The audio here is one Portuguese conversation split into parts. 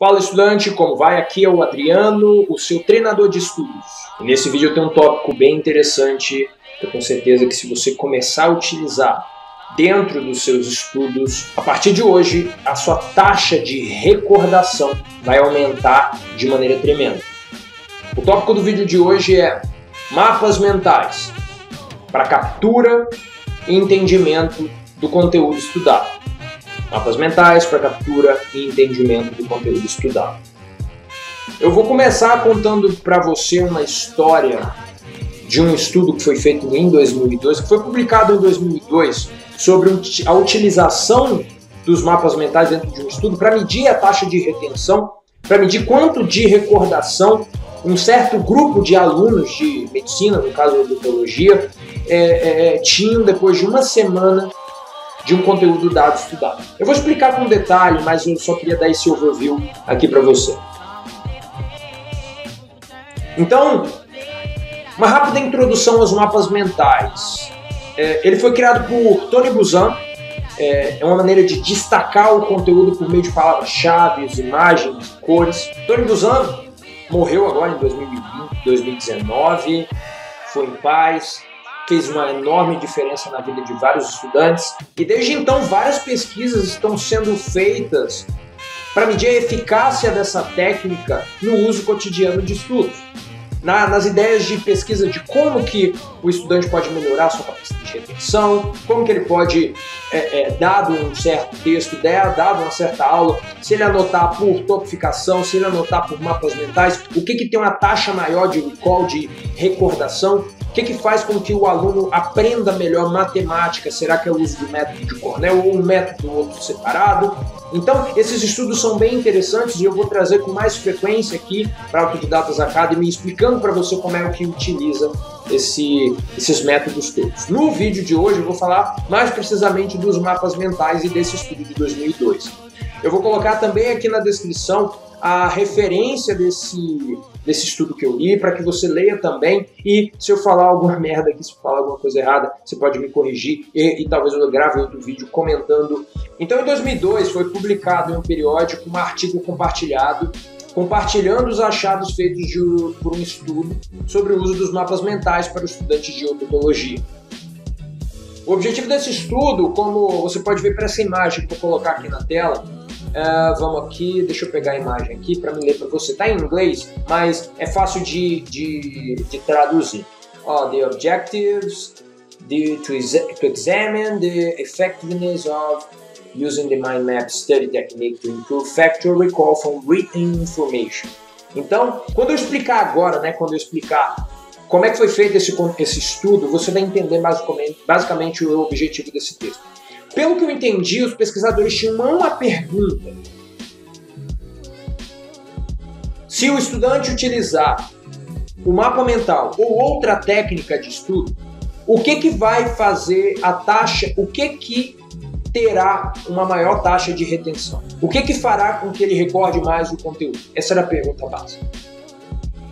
Fala estudante, como vai? Aqui é o Adriano, o seu treinador de estudos. E nesse vídeo tenho um tópico bem interessante, eu tenho certeza que se você começar a utilizar dentro dos seus estudos, a partir de hoje a sua taxa de recordação vai aumentar de maneira tremenda. O tópico do vídeo de hoje é mapas mentais para captura e entendimento do conteúdo estudado mapas mentais para captura e entendimento do conteúdo estudado. Eu vou começar contando para você uma história de um estudo que foi feito em 2002, que foi publicado em 2002, sobre a utilização dos mapas mentais dentro de um estudo para medir a taxa de retenção, para medir quanto de recordação um certo grupo de alunos de medicina, no caso odontologia, é, é, é, tinham depois de uma semana de um conteúdo dado estudado. Eu vou explicar com detalhe, mas eu só queria dar esse overview aqui para você. Então, uma rápida introdução aos mapas mentais. É, ele foi criado por Tony Buzan. É, é uma maneira de destacar o conteúdo por meio de palavras-chave, imagens, cores. Tony Buzan morreu agora em 2020, 2019, foi em paz, fez uma enorme diferença na vida de vários estudantes. E desde então, várias pesquisas estão sendo feitas para medir a eficácia dessa técnica no uso cotidiano de estudos na, nas ideias de pesquisa de como que o estudante pode melhorar sua capacidade de retenção, como que ele pode, é, é, dado um certo texto, dado uma certa aula, se ele anotar por topificação, se ele anotar por mapas mentais, o que, que tem uma taxa maior de recall, de recordação, o que, que faz com que o aluno aprenda melhor matemática? Será que é o uso do método de Cornell ou um método outro separado? Então, esses estudos são bem interessantes e eu vou trazer com mais frequência aqui para a Autodidatas Academy, explicando para você como é que utiliza esse, esses métodos todos. No vídeo de hoje eu vou falar mais precisamente dos mapas mentais e desse estudo de 2002. Eu vou colocar também aqui na descrição a referência desse, desse estudo que eu li, para que você leia também. E se eu falar alguma merda aqui, se eu falar alguma coisa errada, você pode me corrigir e, e talvez eu grave outro vídeo comentando. Então, em 2002, foi publicado em um periódico um artigo compartilhado compartilhando os achados feitos de, por um estudo sobre o uso dos mapas mentais para estudantes de odontologia. O objetivo desse estudo, como você pode ver por essa imagem que eu vou colocar aqui na tela, Uh, vamos aqui, deixa eu pegar a imagem aqui para me ler para você. Tá em inglês, mas é fácil de, de, de traduzir. Oh, the objectives the, to, to examine the effectiveness of using the mind map study technique to improve factual recall from written information. Então, quando eu explicar agora, né, quando eu explicar como é que foi feito esse, esse estudo, você vai entender basicamente, basicamente o objetivo desse texto. Pelo que eu entendi, os pesquisadores tinham uma pergunta. Se o estudante utilizar o mapa mental ou outra técnica de estudo, o que, que vai fazer a taxa, o que, que terá uma maior taxa de retenção? O que, que fará com que ele recorde mais o conteúdo? Essa era a pergunta básica.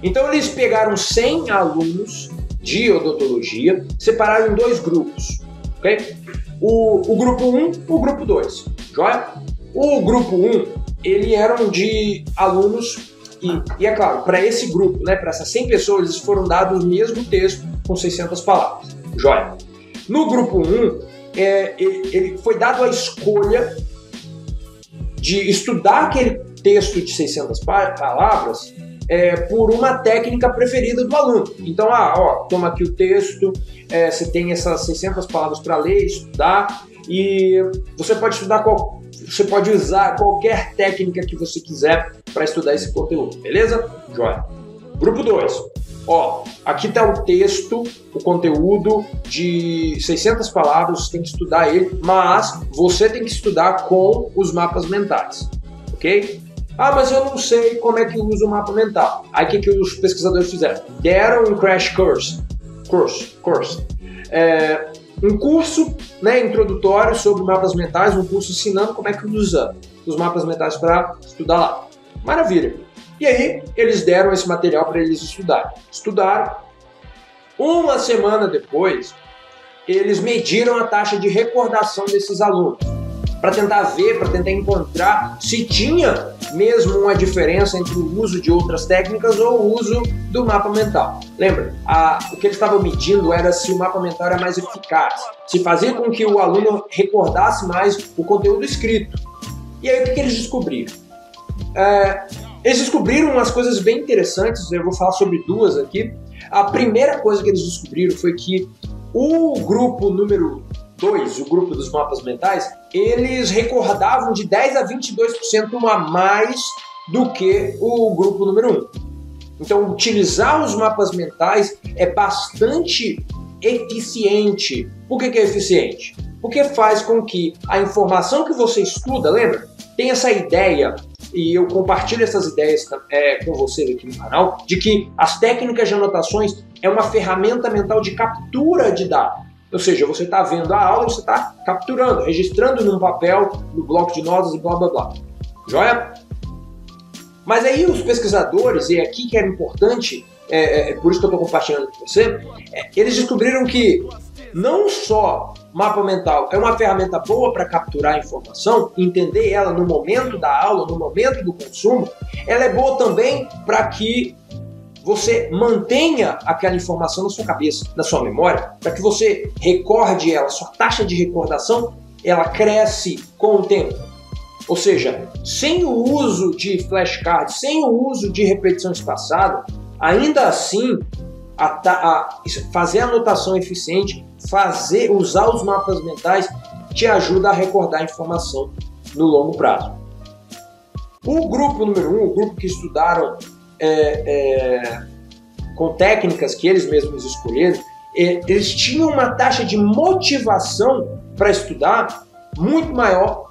Então eles pegaram 100 alunos de odontologia, separaram em dois grupos, ok? o, o grupo 1 o grupo 2, joia? O grupo 1, ele eram de alunos e, e é claro, para esse grupo, né, para essas 100 pessoas, eles foram dados o mesmo texto com 600 palavras, joia? No grupo 1, é, ele, foi dado a escolha de estudar aquele texto de 600 palavras é, por uma técnica preferida do aluno. Então, ah, ó, toma aqui o texto, é, você tem essas 600 palavras para ler, estudar, e você pode estudar qual, você pode usar qualquer técnica que você quiser para estudar esse conteúdo, beleza? Joia. Grupo 2. Ó, aqui está o texto, o conteúdo de 600 palavras, você tem que estudar ele, mas você tem que estudar com os mapas mentais, ok? Ah, mas eu não sei como é que usa o mapa mental. Aí o que, que os pesquisadores fizeram? Deram um crash course. Course, course. É, um curso né, introdutório sobre mapas mentais, um curso ensinando como é que usa os mapas mentais para estudar lá. Maravilha. E aí eles deram esse material para eles estudarem. Estudaram. Uma semana depois, eles mediram a taxa de recordação desses alunos. para tentar ver, para tentar encontrar se tinha mesmo uma diferença entre o uso de outras técnicas ou o uso do mapa mental. Lembra, a, o que eles estavam medindo era se o mapa mental era mais eficaz, se fazia com que o aluno recordasse mais o conteúdo escrito. E aí o que, que eles descobriram? É, eles descobriram umas coisas bem interessantes, eu vou falar sobre duas aqui. A primeira coisa que eles descobriram foi que o grupo número 2, o grupo dos mapas mentais, eles recordavam de 10 a 22% a mais do que o grupo número 1. Um. Então, utilizar os mapas mentais é bastante eficiente. Por que, que é eficiente? Porque faz com que a informação que você estuda, lembra? Tem essa ideia e eu compartilho essas ideias é, com vocês aqui no canal, de que as técnicas de anotações é uma ferramenta mental de captura de dados. Ou seja, você está vendo a aula e você está capturando, registrando num papel, no bloco de notas e blá blá blá. Joia? Mas aí os pesquisadores, e é aqui que era importante, é, é, é por isso que eu estou compartilhando com você, é, eles descobriram que não só mapa mental é uma ferramenta boa para capturar a informação, entender ela no momento da aula, no momento do consumo, ela é boa também para que você mantenha aquela informação na sua cabeça, na sua memória, para que você recorde ela, sua taxa de recordação, ela cresce com o tempo. Ou seja, sem o uso de flashcards, sem o uso de repetição espaçada, ainda assim, a, a, fazer anotação eficiente, fazer, usar os mapas mentais, te ajuda a recordar a informação no longo prazo. O grupo número um, o grupo que estudaram é, é, com técnicas que eles mesmos escolheram, é, eles tinham uma taxa de motivação para estudar muito maior.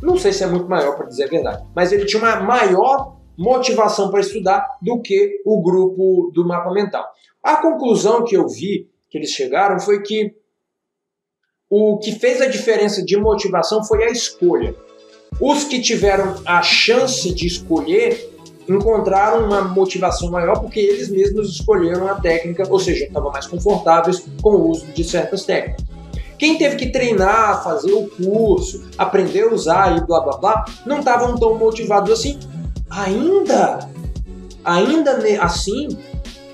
Não sei se é muito maior para dizer a verdade, mas ele tinha uma maior motivação para estudar do que o grupo do mapa mental. A conclusão que eu vi que eles chegaram foi que o que fez a diferença de motivação foi a escolha. Os que tiveram a chance de escolher encontraram uma motivação maior porque eles mesmos escolheram a técnica, ou seja, estavam mais confortáveis com o uso de certas técnicas. Quem teve que treinar, fazer o curso, aprender a usar e blá blá blá, não estavam tão motivados assim. Ainda, ainda assim,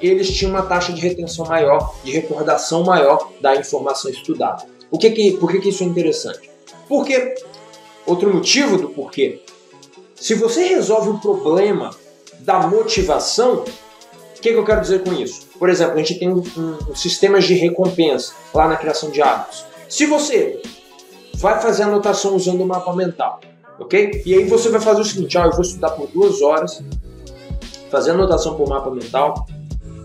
eles tinham uma taxa de retenção maior, de recordação maior da informação estudada. O que que, por que, que isso é interessante? Porque, outro motivo do porquê, se você resolve um problema da motivação, o que, que, eu quero dizer com isso? Por exemplo, a gente tem um, um sistemas de recompensa lá na criação de hábitos. Se você vai fazer anotação usando o mapa mental, ok? E aí você vai fazer o seguinte, ó, eu vou estudar por duas horas, fazer anotação por mapa mental,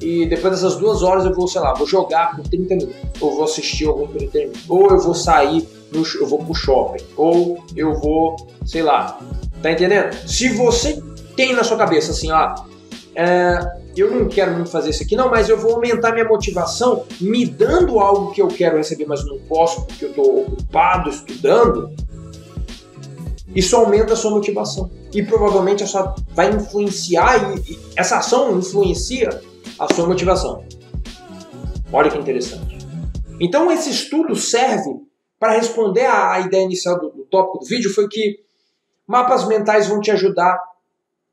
e depois dessas duas horas eu vou, sei lá, vou jogar por 30 minutos, ou vou assistir algum entretenimento, ou eu vou sair, no, eu vou pro shopping, ou eu vou, sei lá, Tá entendendo? Se você tem na sua cabeça assim, ó, é, eu não quero muito fazer isso aqui, não, mas eu vou aumentar minha motivação me dando algo que eu quero receber, mas não posso porque eu estou ocupado estudando. Isso aumenta a sua motivação e provavelmente essa vai influenciar e, e essa ação influencia a sua motivação. Olha que interessante. Então esse estudo serve para responder à ideia inicial do, do tópico do vídeo foi que Mapas mentais vão te ajudar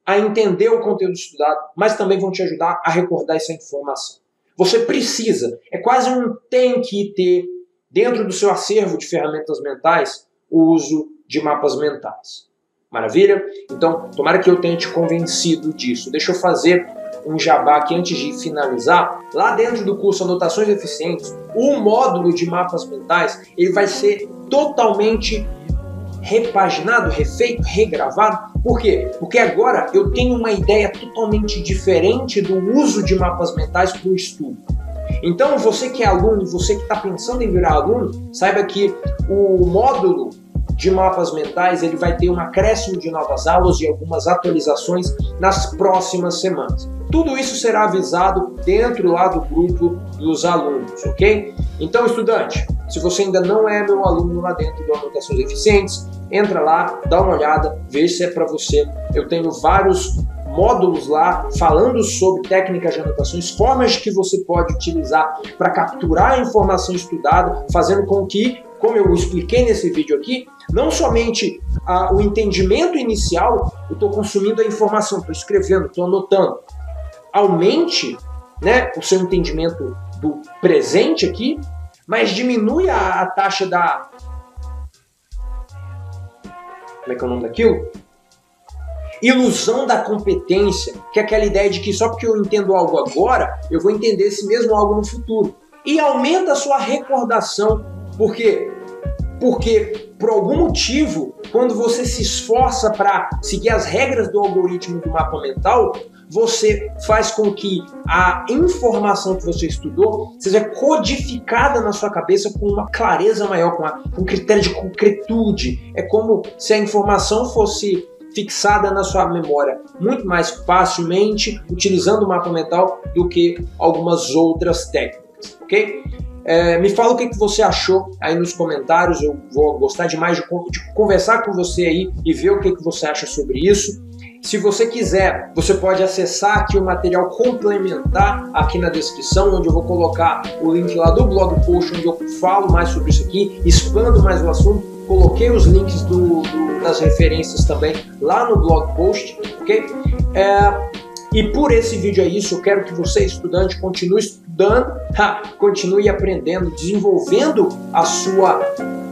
a entender o conteúdo estudado, mas também vão te ajudar a recordar essa informação. Você precisa, é quase um tem que ter dentro do seu acervo de ferramentas mentais o uso de mapas mentais. Maravilha? Então, tomara que eu tenha te convencido disso. Deixa eu fazer um jabá aqui antes de finalizar. Lá dentro do curso Anotações Eficientes, o módulo de mapas mentais ele vai ser totalmente repaginado, refeito, regravado. Por quê? Porque agora eu tenho uma ideia totalmente diferente do uso de mapas mentais para o estudo. Então, você que é aluno, você que está pensando em virar aluno, saiba que o módulo de mapas mentais ele vai ter um acréscimo de novas aulas e algumas atualizações nas próximas semanas. Tudo isso será avisado dentro lá do grupo dos alunos, ok? Então, estudante, se você ainda não é meu aluno lá dentro do Anotações Eficientes, entra lá, dá uma olhada, vê se é para você. Eu tenho vários módulos lá falando sobre técnicas de anotações, formas que você pode utilizar para capturar a informação estudada, fazendo com que, como eu expliquei nesse vídeo aqui, Não somente a, o entendimento inicial, eu estou consumindo a informação, estou escrevendo, estou anotando. Aumente né, o seu entendimento do presente aqui, mas diminui a, a taxa da. Como é que é o nome daquilo? Ilusão da competência, que é aquela ideia de que só porque eu entendo algo agora, eu vou entender esse mesmo algo no futuro. E aumenta a sua recordação, porque porque por algum motivo, quando você se esforça para seguir as regras do algoritmo do mapa mental, você faz com que a informação que você estudou seja codificada na sua cabeça com uma clareza maior, com, com um critério de concretude. É como se a informação fosse fixada na sua memória muito mais facilmente utilizando o mapa mental do que algumas outras técnicas, ok? É, me fala o que, que você achou aí nos comentários. Eu vou gostar demais de, de conversar com você aí e ver o que, que você acha sobre isso. Se você quiser, você pode acessar aqui o material complementar aqui na descrição, onde eu vou colocar o link lá do blog post, onde eu falo mais sobre isso aqui, expando mais o assunto. Coloquei os links do, do, das referências também lá no blog post, ok? É, e por esse vídeo é isso. Eu quero que você, estudante, continue estudando, ha, continue aprendendo, desenvolvendo a sua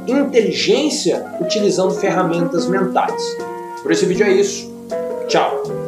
inteligência utilizando ferramentas mentais. Por esse vídeo é isso. Tchau!